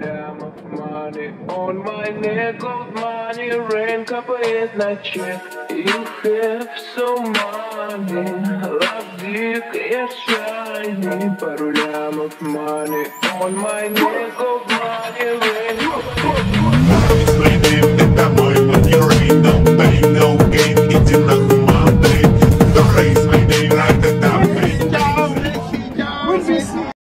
problem of money. On my neck of money Rain copper is not check. You have so money Love дикая shiny. Problem of money. On my neck of money Rain